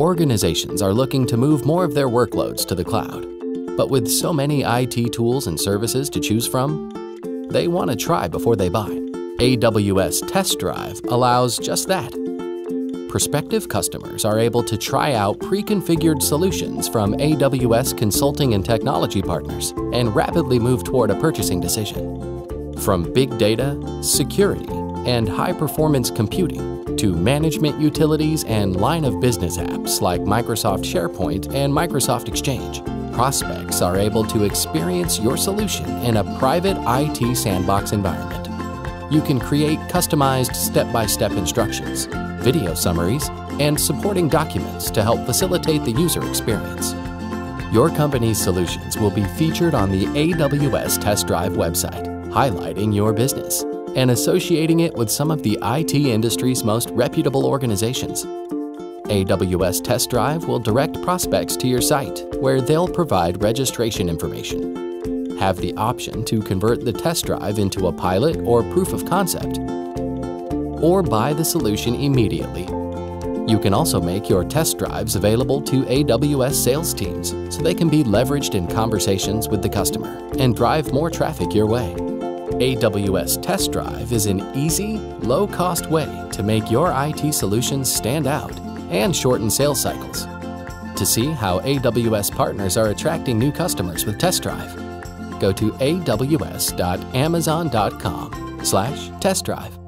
Organizations are looking to move more of their workloads to the cloud. But with so many IT tools and services to choose from, they want to try before they buy. AWS Test Drive allows just that. Prospective customers are able to try out pre-configured solutions from AWS consulting and technology partners and rapidly move toward a purchasing decision. From big data, security, and high-performance computing to management utilities and line of business apps like Microsoft SharePoint and Microsoft Exchange, prospects are able to experience your solution in a private IT sandbox environment. You can create customized step-by-step instructions, video summaries, and supporting documents to help facilitate the user experience. Your company's solutions will be featured on the AWS Test Drive website, highlighting your business and associating it with some of the IT industry's most reputable organizations. AWS Test Drive will direct prospects to your site, where they'll provide registration information. Have the option to convert the test drive into a pilot or proof of concept, or buy the solution immediately. You can also make your test drives available to AWS sales teams so they can be leveraged in conversations with the customer and drive more traffic your way. AWS Test Drive is an easy, low-cost way to make your IT solutions stand out and shorten sales cycles. To see how AWS partners are attracting new customers with Test Drive, go to aws.amazon.com slash test drive.